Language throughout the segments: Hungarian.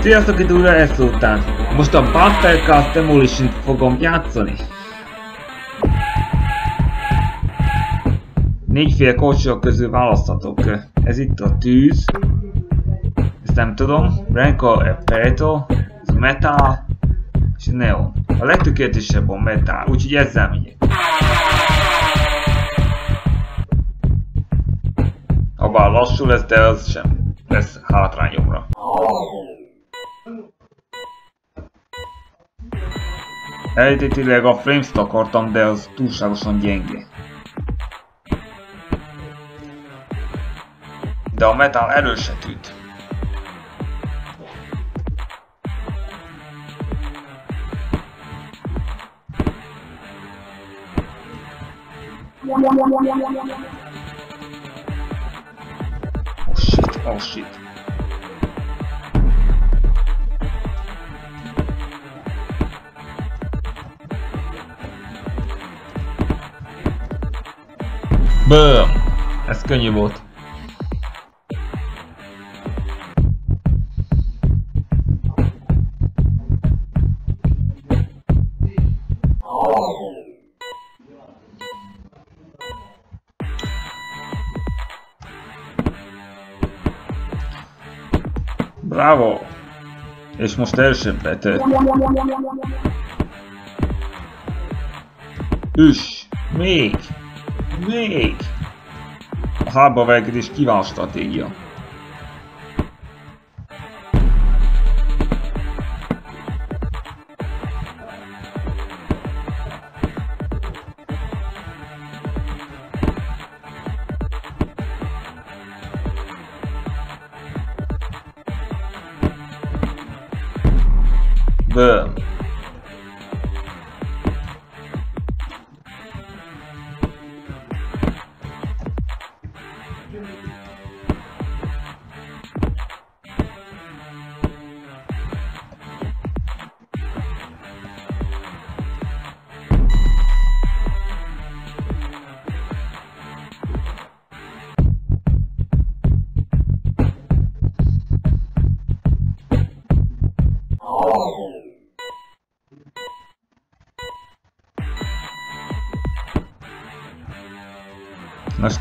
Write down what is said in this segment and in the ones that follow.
Sziasztok itt újra ezt után. Most a Buttercast demolition fogom játszani. Négyféle kocsok közül választhatok. Ez itt a tűz. Ezt nem tudom. Branco Peto. Ez metal. És neon. A legtökéletesebb a metal, úgyhogy ezzel megyek. Habár lassú lesz, de az sem lesz hátrányomra. Eredetileg a frames akartam, de az túlságosan gyenge. De a metal erőset üt. Oh shit, oh shit. Bööm! Ez könnyű volt. Bravo! És most első betett. Üss! Még! Még! A hátba verkedés kiváló stratégia.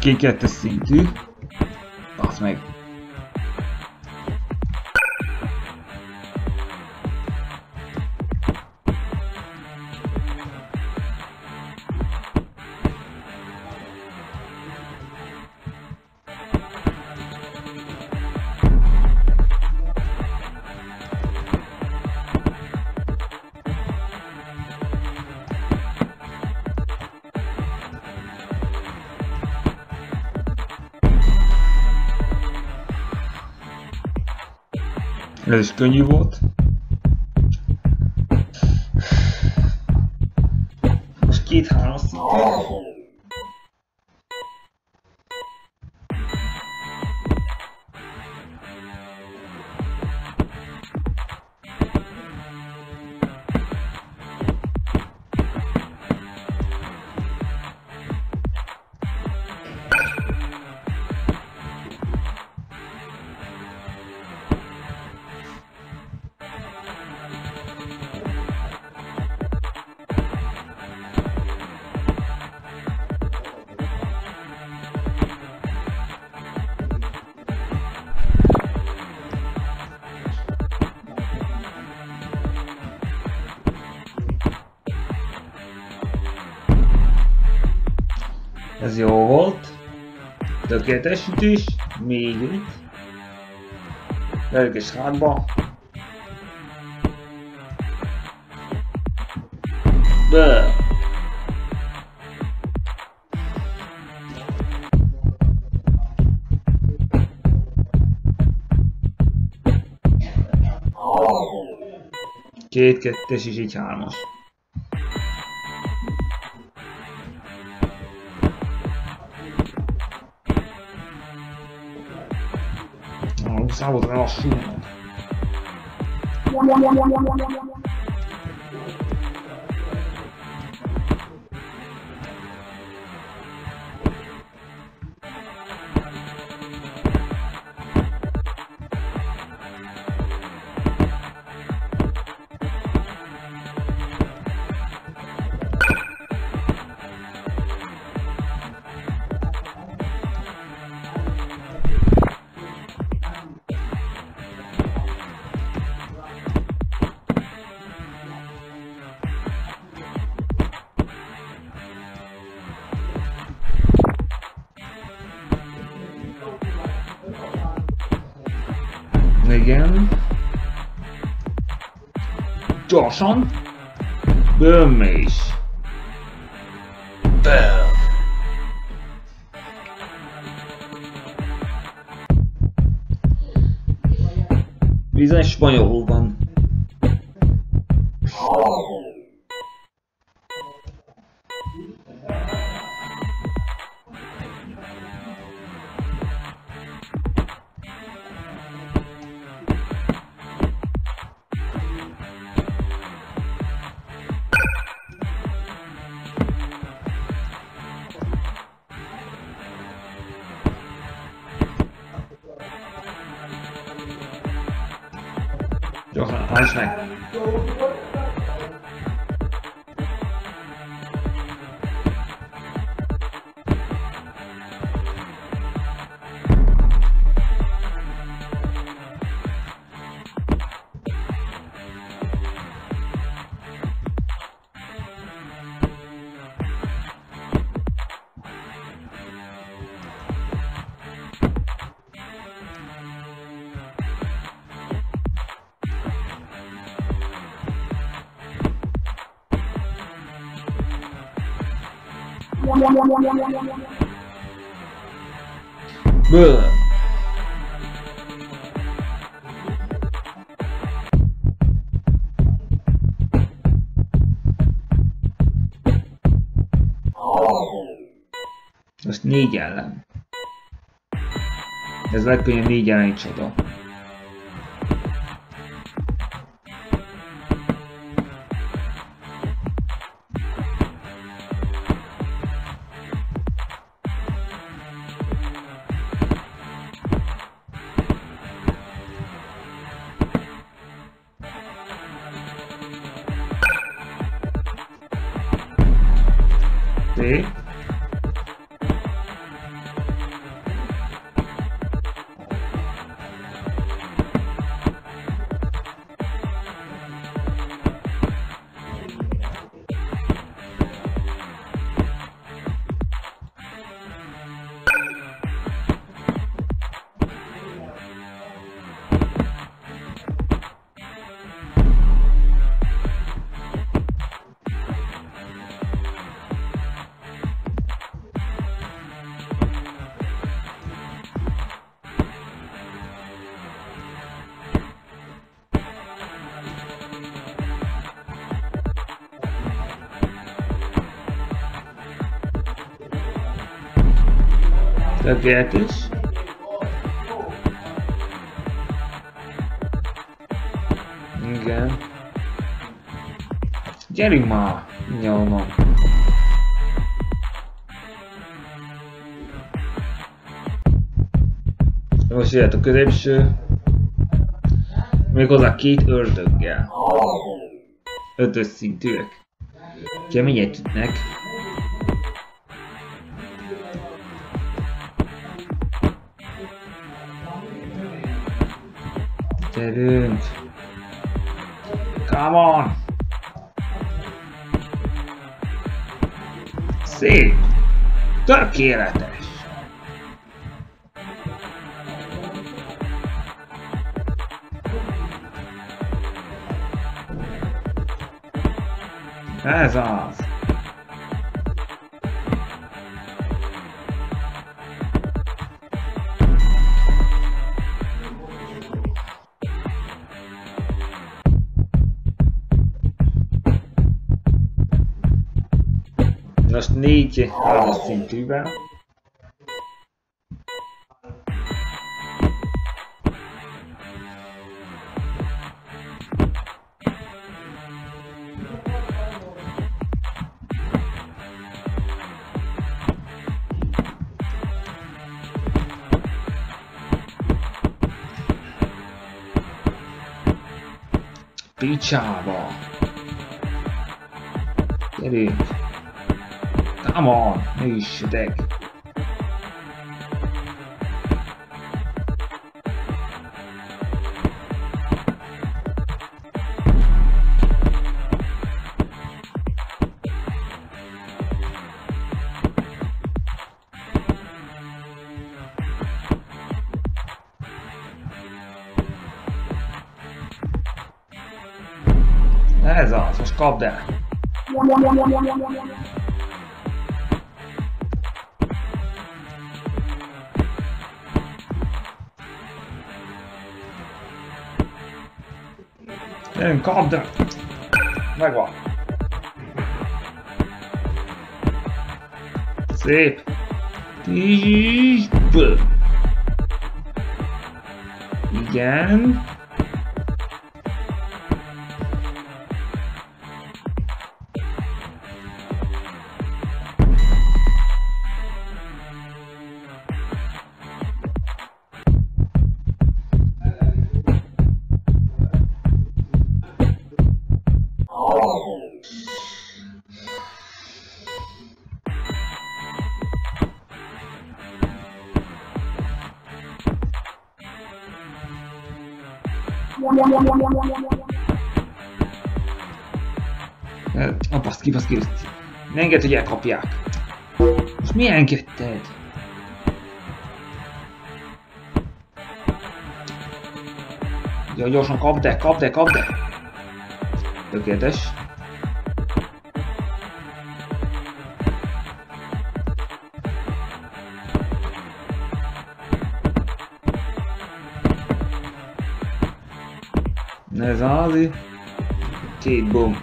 Most kékettes szintű. Basz Ez is könnyű volt. Jó volt. Tökéletes ütés. Még egy. Lelkes hátba. Bö. Két kettes és így hármas. Számodra lassú. Igen. Gyorsan. Böm is. Böm. Bizony spanyolul van. Böm. Most négy ellen. Ez legkönnyebb négy elleni csoda. Tökéletes. Igen. Gyerünk már! Nyomom. Most jöhet a középső. Méghozzá két ördöggel. Ötös szintűek. Keményet ütnek. Gyerünk! Come on! Szép! Tökéletes! Ez az! Most négy hármas szintűvel. Picsába! Come on. Ixi, deck. Ez az, most kapd el! Gyerünk, kapd el! Megvan. Szép. Igen. A baszki, baszki, baszki. Ne engedd, hogy elkapják. Most mi engedted? Ja, gyorsan kapd el, kapd el, kapd el! Tökéletes. Ez az. Két bomb.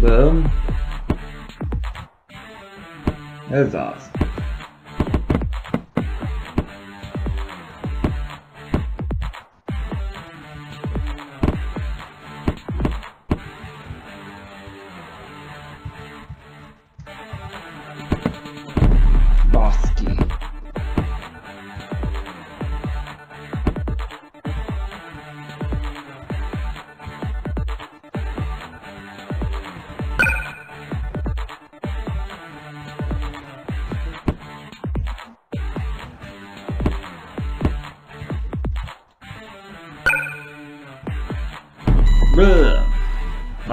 Boom. Ez az.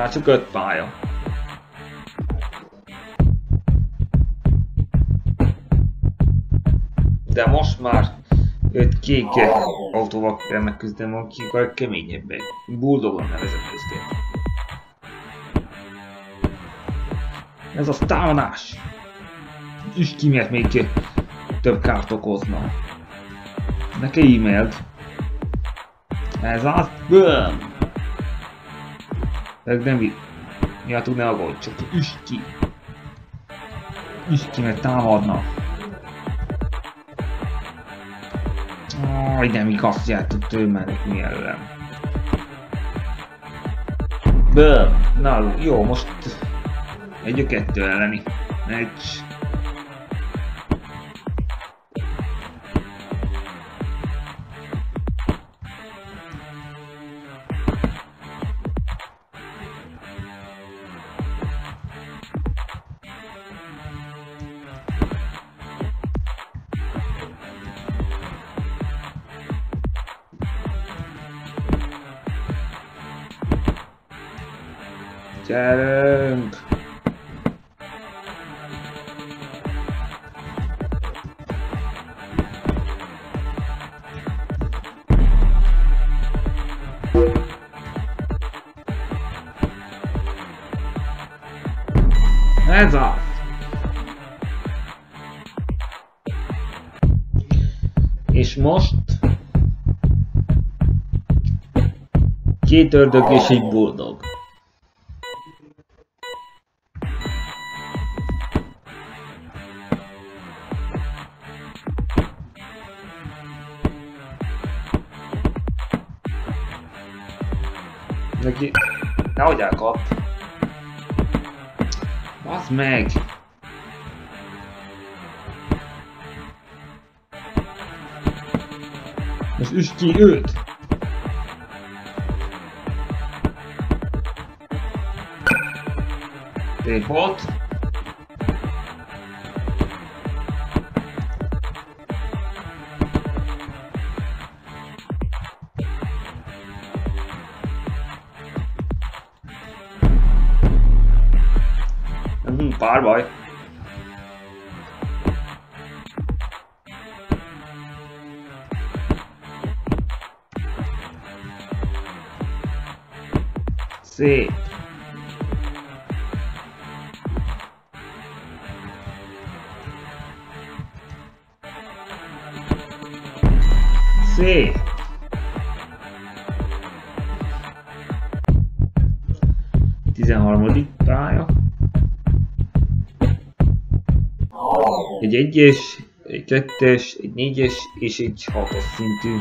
Már csak öt pálya. De most már öt kék autóval kell megküzdenem, akik a keményebbek. Bulldogon nevezem őket. Ez a támadás! És ki miért még több kárt okozna. Neki e-mailt. Ez az. Böm! Ez nem így. Miatt ne aggódj, csak üsd ki. Üsd ki, mert támadna. Aj, nem igaz, játok tőle mennek mi előlem. Böm! Na, jó, most egy a kettő elleni. Egy. Ez az! És most... Két ördög és egy boldog. Bazd meg! Most üst ki őt! Tépot. Bye-bye. See. See. Egy egyes, egy kettes, egy négyes és egy hatos szintű.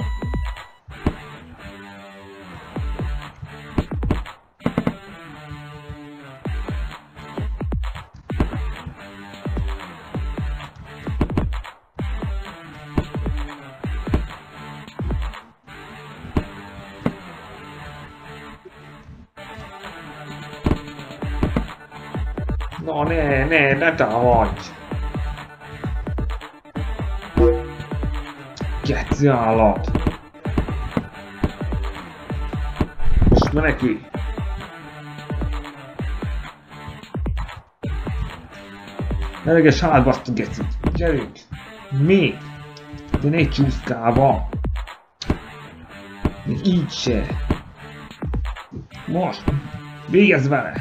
No ne, ne, ne támadj! Geci állat! Most menekülj! Eleges hátba azt a gecit! Gyerünk! Még! De ne csúszkálva! Még így se! Most! Végezz vele!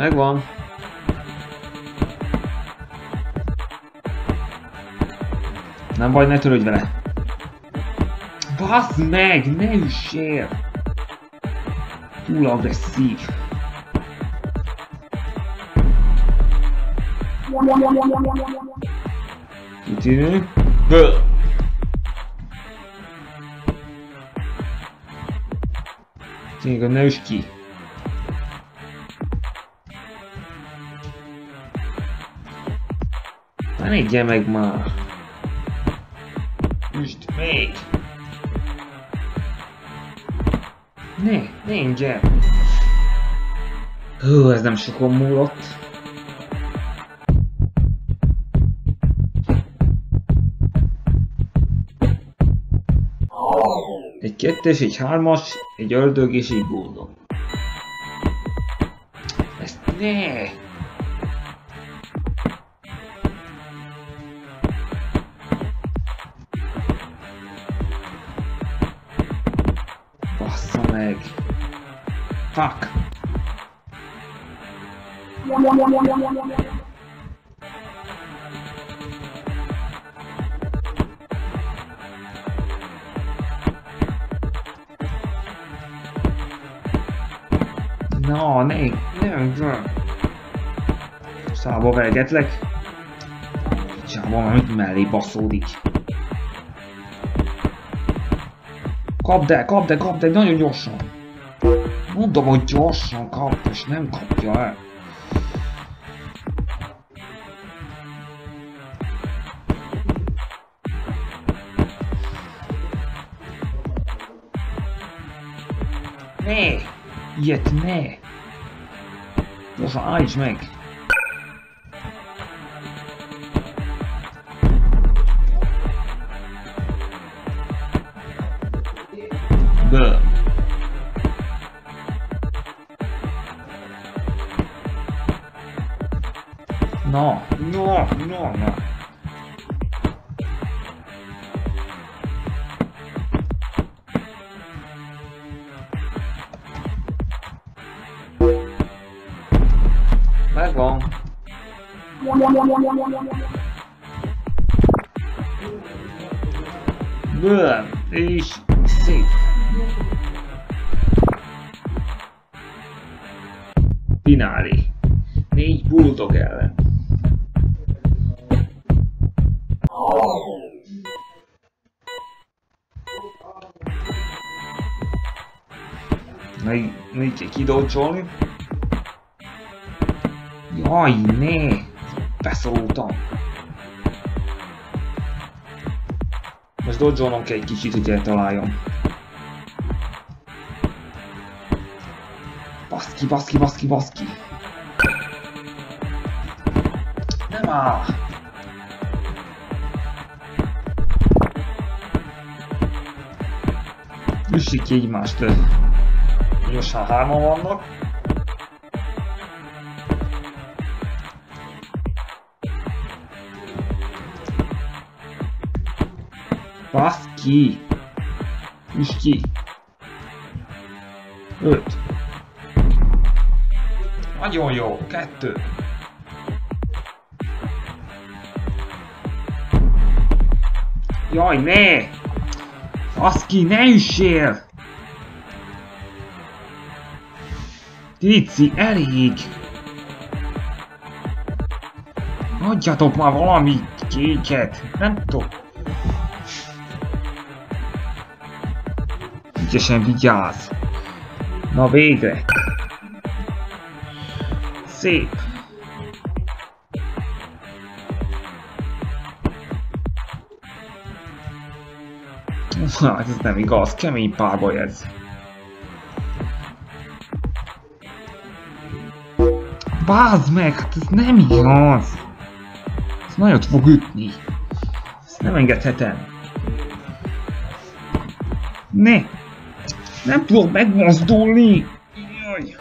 Megvan. Nem baj, ne törődj vele. Basz meg, ne üssél! Túl agresszív. Kitűnő. Böl! Tényleg, ne üss ki. Ne négyje meg már. Üsd még. Ne, ne ingyen. Hú, ez nem sokon múlott. Egy kettes, egy hármas, egy ördög és egy boldog. Ezt ne! Fuck! Na, ne, ne, ne. Szába vergetlek. Csába, amit mellé baszódik. Kapd el, kapd el, kapd el, nagyon gyorsan. Mondom, hogy gyorsan kapd, és nem kapja el. Ne! Ilyet ne! Gyorsan Így kell kidolcsolni. Jaj, ne! Beszóltam. Most dodge kell egy kicsit, hogy eltaláljam. Baszki, baszki, baszki, baszki. Nem áll. Üssük ki egymást. Gyorsan hárman vannak. Passt ki! Nicht ki! Öt. Nagyon jó, kettő. Jaj, ne! Azt ki, ne üssél! Tici, elég! Adjatok már valami kéket! Nem tudom. Ügyesen vigyázz! Na végre! Szép! Ez nem igaz, kemény párbaj ez. Bázd meg, hát ez nem igaz! Ez nagyot fog ütni. Ezt nem engedhetem. Ne! Nem tudok megmozdulni! Jaj!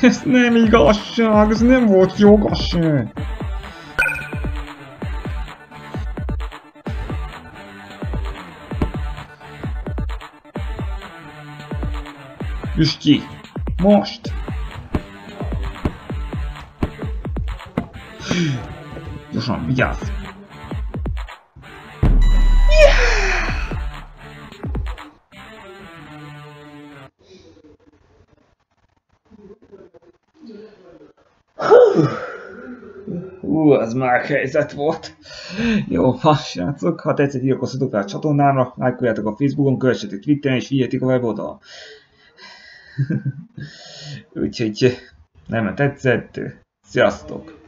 Ez nem igazság, ez nem volt jogosság! Üsd ki! Most! Gyorsan, vigyázz! Hú, az már helyzet volt. Jó, ha srácok, ha tetszett, iratkozzatok fel a csatornámra, lájkoljátok a Facebookon, kövessetek Twitteren és figyeljetek a weboldalon. Úgyhogy nem tetszett. Sziasztok!